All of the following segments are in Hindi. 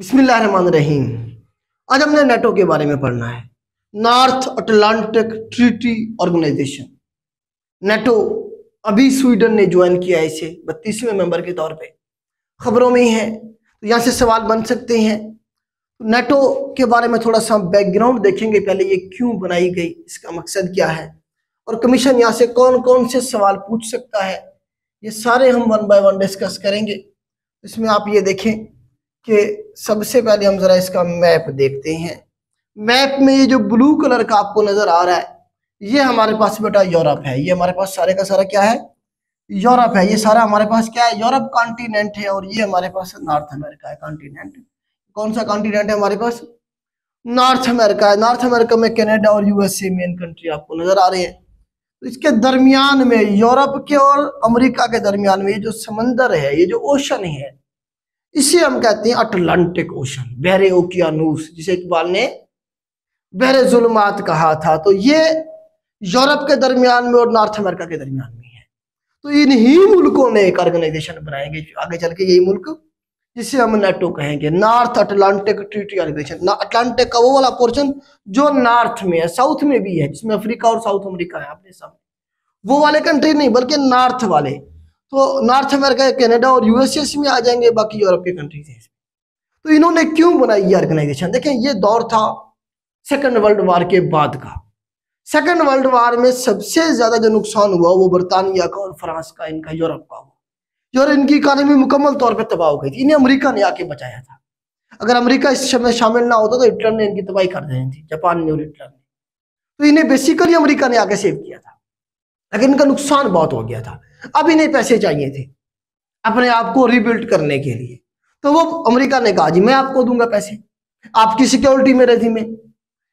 बिस्मिल्लाहिर्रहमानिर्रहीम। आज हमने नेटो के बारे में पढ़ना है। North Atlantic Treaty Organization. NATO अभी स्वीडन ने ज्वाइन किया है इसे बत्तीसवें मेंबर के तौर पे। खबरों में ही है। तो यहाँ से सवाल बन सकते हैं। नेटो के बारे में थोड़ा सा बैकग्राउंड देखेंगे। पहले ये क्यों बनाई गई, इसका मकसद क्या है? और कमीशन यहाँ से कौन कौन से सवाल पूछ सकता है? ये सारे हम वन बाय वन डिस्कस करेंगे। इसमें आप ये देखें। कि सबसे पहले हम जरा इसका मैप देखते हैं। मैप में ये जो ब्लू कलर का आपको नज़र आ रहा है, ये हमारे पास बेटा यूरोप है। ये हमारे पास सारे का सारा क्या है? यूरोप है। ये सारा हमारे पास क्या है? यूरोप कॉन्टिनेंट है और ये हमारे पास नॉर्थ अमेरिका है। कॉन्टिनेंट कौन सा कॉन्टिनेंट है हमारे पास? नॉर्थ अमेरिका है। नॉर्थ अमेरिका में कनाडा और यूएसए मेन कंट्री आपको नज़र आ रही है। तो इसके दरमियान में यूरोप के और अमेरिका के दरमियान में ये जो समंदर है, ये जो ओशन है इसे हम कहते हैं अटलांटिक ओशन, बहरे ओकियानूस, जिसे इकबाल ने बहरे जुल्मात कहा था। तो ये यूरोप के दरमियान में और नॉर्थ अमेरिका के दरमियान में है। तो इन्हीं मुल्कों ने एक ऑर्गेनाइजेशन बनाएँगे आगे चल के यही मुल्क, जिसे हम नेटो कहेंगे। North Atlantic Treaty Organization Atlantic का वो वाला पोर्शन जो नॉर्थ में है, साउथ में भी है, जिसमें अफ्रीका और साउथ अमेरिका है अपने सामने। वो वाले कंट्री नहीं, बल्कि नॉर्थ वाले। तो नॉर्थ अमेरिका, कनाडा और यूएसएस में आ जाएँगे, बाकी यूरोप के कंट्रीज़ तो इन्होंने क्यों बनाई ये ऑर्गेनाइजेशन देखें, ये दौर था सेकेंड वर्ल्ड वार के बाद का। सेकेंड वर्ल्ड वार में सबसे ज़्यादा जो नुकसान हुआ, वो बरतानिया का और फ्रांस का, इनका, यूरोप का हुआ। और इनकी इकानमी मुकम्मल तौर पर तबाह हो गई थी। इन्हें अमरीका ने आके बचाया था। अगर अमरीका इस समय शामिल ना होता तो हिटलर ने इनकी तबाही कर देनी थी, जापान ने और हिटलर ने। तो इन्हें बेसिकली अमरीका ने आके सेव किया था। लेकिन इनका नुकसान बहुत हो गया था। अब इन्हें पैसे चाहिए थे अपने आप को रिबिल्ड करने के लिए। तो वो अमेरिका ने कहा, जी, मैं आपको दूँगा पैसे। आपकी सिक्योरिटी में रही में।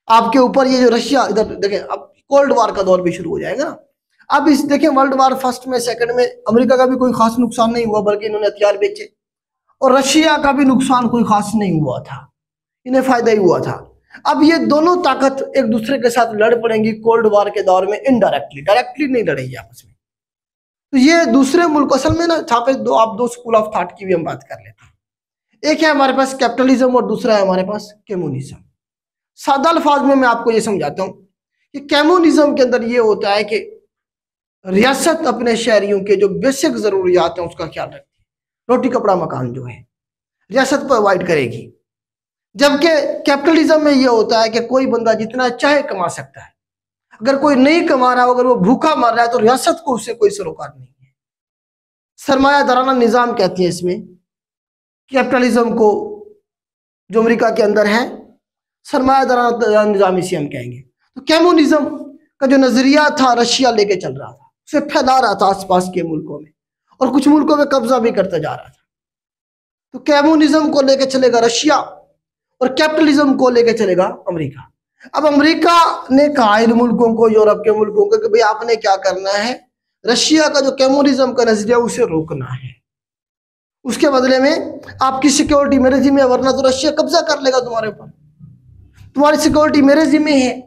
आपके ऊपर ये जो रशिया, इधर देखें, अब कोल्ड वार का दौर भी शुरू हो जाएगा। ना अब इस, देखें वर्ल्ड वार फ़र्स्ट में सेकंड में अमेरिका का भी कोई खास नुकसान नहीं हुआ, बल्कि इन्होंने हथियार बेचे। और रशिया का भी नुकसान कोई खास नहीं हुआ था। इन्हें फ़ायदा ही हुआ था। अब ये दोनों ताकत एक दूसरे के साथ लड़ पड़ेंगी कोल्ड वार के दौर में इनडायरेक्टली डायरेक्टली नहीं लड़ेगी आपस में। तो ये दूसरे मुल्क, असल में ना पे दो, आप दो स्कूल ऑफ़ थॉट की भी हम बात कर लेते हैं। एक है हमारे पास कैपिटलिज्म और दूसरा है हमारे पास कम्युनिज्म सादा अल्फाज में मैं आपको ये समझाता हूँ कि कम्युनिज्म के अंदर ये होता है कि रियासत अपने शहरियों के जो बेसिक जरूरियात हैं उसका ख्याल रखती है रोटी, कपड़ा, मकान जो है, रियासत प्रोवाइड करेगी। जबकि कैपिटलिज्म में ये होता है कि कोई बंदा जितना चाहे कमा सकता है। अगर कोई नहीं कमा रहा हो अगर वो भूखा मर रहा है तो रियासत को उससे कोई सरोकार नहीं है। सरमाया दराना निज़ाम कहती है इसमें कैपिटलिज्म को जो अमेरिका के अंदर है, सरमाया दराना निज़ाम इसे हम कहेंगे। तो कम्युनिज्म का जो नज़रिया था, रशिया लेके चल रहा था, उसे फैला रहा था आसपास के मुल्कों में, और कुछ मुल्कों में कब्जा भी करता जा रहा था। तो कम्युनिज्म को लेकर चलेगा रशिया। और कैपिटलिज्म को लेकर चलेगा अमेरिका। अब अमेरिका ने कहा इन मुल्कों को, यूरोप के मुल्कों को कि भाई आपने क्या करना है? रशिया का जो कम्युनिज्म का नज़रिया, उसे रोकना है। उसके बदले में आपकी सिक्योरिटी मेरे जिम्मे वरना तो रशिया कब्जा कर लेगा तुम्हारे ऊपर। तुम्हारी सिक्योरिटी मेरे जिम्मे है।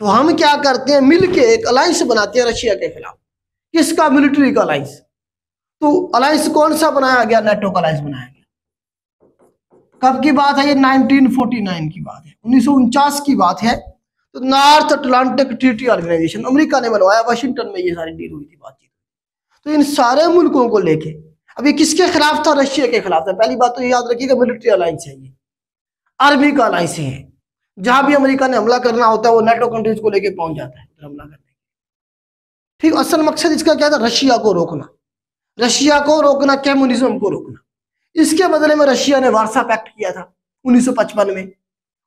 तो हम क्या करते हैं? मिलके एक अलायंस बनाते हैं रशिया के खिलाफ। किसका? मिलिट्री का अलायंस तो अलायंस कौन सा बनाया गया? नेटो का अलायंस बनाया गया। कब की बात है? ये 1949 की बात है। उन्नीस सौ उनचास की बात है। तो North Atlantic Treaty Organization, America ने बनवाया, वाशिंगटन में ये सारी डील हुई थी बातचीत। तो इन सारे मुल्कों को लेके, अब ये किसके खिलाफ था? रशिया के खिलाफ था। पहली बात तो याद रखिएगा, मिलिट्री अलायंस है ये। आर्मी का अलायंस है। जहाँ भी अमेरिका ने हमला करना होता है, वो नेटो कंट्रीज़ को लेके पहुँच जाता है हमला करने ठीक, असल मकसद इसका क्या था? रशिया को रोकना। रशिया को रोकना कम्युनिज्म को रोकना। इसके बदले में रशिया ने वारसा पैक्ट किया था 1955 में,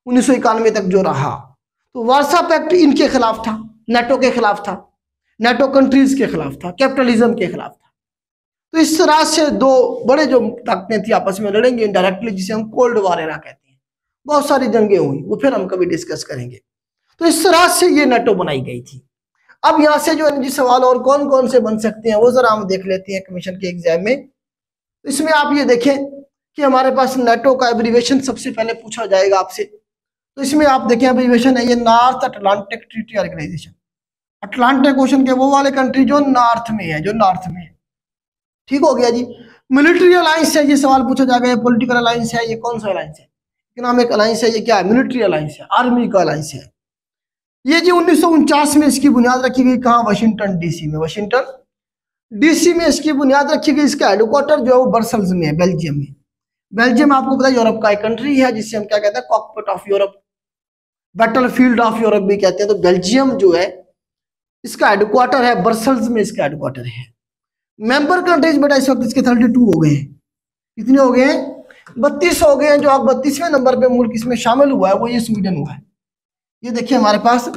उन्नीस सौ इक्यानवे तक जो रहा। तो वारसा पैक्ट इनके खिलाफ था नेटो के खिलाफ था नेटो कंट्रीज़ के खिलाफ था कैपिटलिज्म के खिलाफ था। तो इस तरह से दो बड़े जो ताकतें थी आपस में लड़ेंगे इनडायरेक्टली जिसे हम कोल्ड वार एरा कहते हैं। बहुत सारी जंगें हुई, वो फिर हम कभी डिस्कस करेंगे। तो इस तरह से ये नेटो बनाई गई थी। अब यहाँ से जो सवाल और कौन कौन से बन सकते हैं, वो जरा हम देख लेते हैं कमीशन के एग्ज़ाम में। इसमें आप ये देखें कि हमारे पास नेटो का एब्रीवेशन सबसे पहले पूछा जाएगा आपसे। तो इसमें आप देखें एब्रीवेशन है ये North Atlantic Treaty Organization Atlantic Ocean के वो वाले कंट्री जो नॉर्थ में है, जो नॉर्थ में है। ठीक हो गया जी? मिलिट्री अलायंस है, ये सवाल पूछा जाएगा, ये पॉलिटिकल अलायंस है, ये कौन सा अलायंस है? इकोनॉमिक अलायंस है, ये क्या है? मिलिट्री अलायंस है आर्मी का अलायंस है। ये जी उन्नीस सौ उनचास में इसकी बुनियाद रखी गई कहा? वाशिंगटन डीसी में। वाशिंगटन डीसी में इसकी बुनियाद रखी गई, इसका हेडक्वार्टर जो है वो बर्सल्स में है बेल्जियम में। बेल्जियम आपको पता है यूरोप का एक कंट्री है, जिसे हम क्या कहते हैं cockpit of Europe battle field of Europe भी कहते हैं। तो बेल्जियम जो है, इसका हेडक्वार्टर है ब्रसल्स में इसका हेडक्वार्टर है। मेंबर कंट्रीज़ बेटा इस वक्त इसके थर्टी टू हो गए हैं। कितने हो गए हैं? बत्तीस हो गए हैं, जो आप बत्तीसवें नंबर पे मुल्क इसमें शामिल हुआ है, वो ये स्वीडन हुआ है। ये देखिए हमारे पास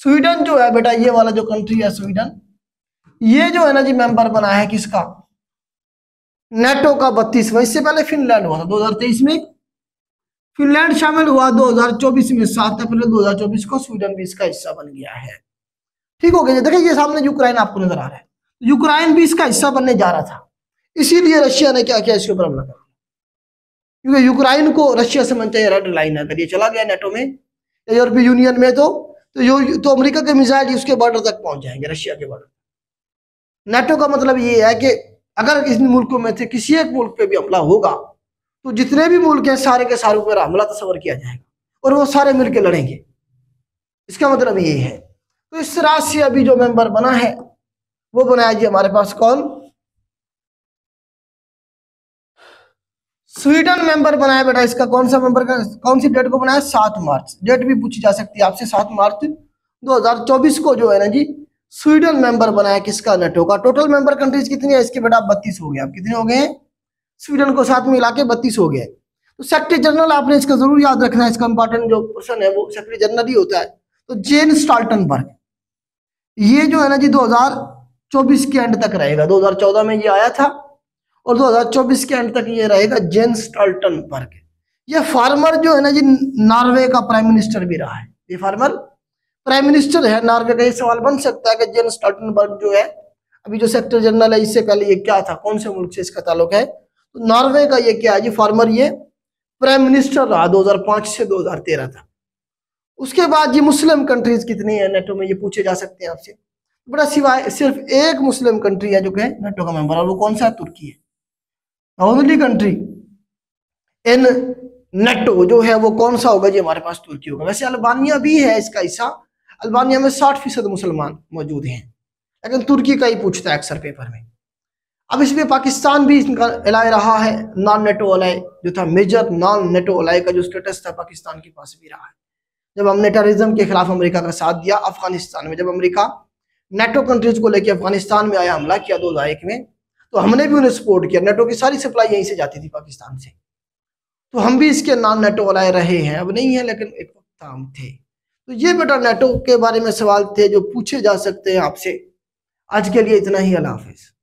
स्वीडन जो है बेटा, ये वाला जो कंट्री है स्वीडन ये जो है ना जी मेंबर बना है किसका? नेटो का बत्तीसवा इससे पहले फिनलैंड हुआ था 2023 में। फिनलैंड शामिल हुआ 2024 में, सात अप्रैल 2024 को स्वीडन भी इसका हिस्सा बन गया है। ठीक हो गया देखिए ये सामने यूक्रेन आपको नज़र आ रहा है। यूक्रेन भी इसका हिस्सा बनने जा रहा था, इसीलिए रशिया ने क्या किया, इसके ऊपर हमला कर क्योंकि यूक्रेन को रशिया से मन चाहिए रेड लाइन अगर ये चला गया नेटो में यूरोपीय यूनियन में तो तो तो अमेरिका के मिसाइल उसके बॉर्डर तक पहुँच जाएँगे रशिया के बॉर्डर नेटो का मतलब ये है कि अगर इन मुल्कों में से किसी एक मुल्क पे भी हमला होगा तो जितने भी मुल्क हैं, सारे के सारे ऊपर हमला तस्वर किया जाएगा और वो सारे मिलकर लड़ेंगे। इसका मतलब ये है। तो इस तरह से अभी जो मेंबर बना है, वो बनाया जी हमारे पास कौन? स्वीडन मेंबर बनाया बेटा, इसका कौन सा मेंबर का, कौन सी डेट को बनाया? सात मार्च। डेट भी पूछी जा सकती है आपसे। सात मार्च 2024 को जो है ना जी स्वीडन मेंबर बनाया किसका? नेटो का। टोटल मेंबर कंट्रीज़ कितनी है? इसके बेटा बत्तीस हो गए। आप कितने हो गए? स्वीडन को साथ में मिला के बत्तीस हो गए। तो सेक्रेटरी जनरल आपने इसका ज़रूर याद रखना है। इसका इंपॉर्टेंट जो पर्सन है, वो सेक्रेटरी जनरल ही होता है। तो जेन स्टाल्टनबर्ग ये जो है ना जी 2024 के एंड तक रहेगा। 2014 में ये आया था और 2024 के एंड तक ये रहेगा जेन स्टाल्टनबर्ग ये फार्मर जो है ना जी नॉर्वे का प्राइम मिनिस्टर भी रहा है। ये फार्मर प्राइम मिनिस्टर है नॉर्वे का ये सवाल बन सकता है कि जेन स्टाल्टनबर्ग जो है, अभी जो सेक्रेटरी जनरल है, इससे पहले ये क्या था? कौन से मुल्क से इसका ताल्लुक है? तो नॉर्वे का ये क्या है? जी फार्मर ये प्राइम मिनिस्टर रहा 2005 से 2013 तक। उसके बाद जी मुस्लिम कंट्रीज़ कितनी है? नेटो में ये पूछे जा सकते हैं आपसे। बड़ा सिवाय, सिर्फ़ एक मुस्लिम कंट्री है जो कि नेटो का मेंबर और वो कौन सा है? तुर्की है। ओनली कंट्री इन नेटो जो है, वो कौन सा होगा? जी हमारे पास तुर्की होगा। वैसे अल्बानिया भी है इसका हिस्सा अल्बानिया में साठ फ़ीसद मुसलमान मौजूद हैं। लेकिन तुर्की का ही पूछता है अक्सर पेपर में। अब इसमें पाकिस्तान भी इनका एलाय रहा है, नॉन नेटो अलाय जो था मेजर नॉन नेटो अलाय का जो स्टेटस था पाकिस्तान के पास भी रहा है। जब हमने टेररिज्म के खिलाफ अमेरिका का साथ दिया अफ़गानिस्तान में, जब अमेरिका नेटो कंट्रीज़ को लेकर अफ़गानिस्तान में आया, हमला किया दो एक में तो हमने भी उन्हें सपोर्ट किया। नेटो की सारी सप्लाई यहीं से जाती थी पाकिस्तान से। तो हम भी इसके नॉन नेटो अलाय रहे हैं। अब नहीं है, लेकिन एक वक्त हम थे। तो ये बेटा नेटवर्क के बारे में सवाल थे जो पूछे जा सकते हैं आपसे। आज के लिए इतना ही। अला हाफिज़।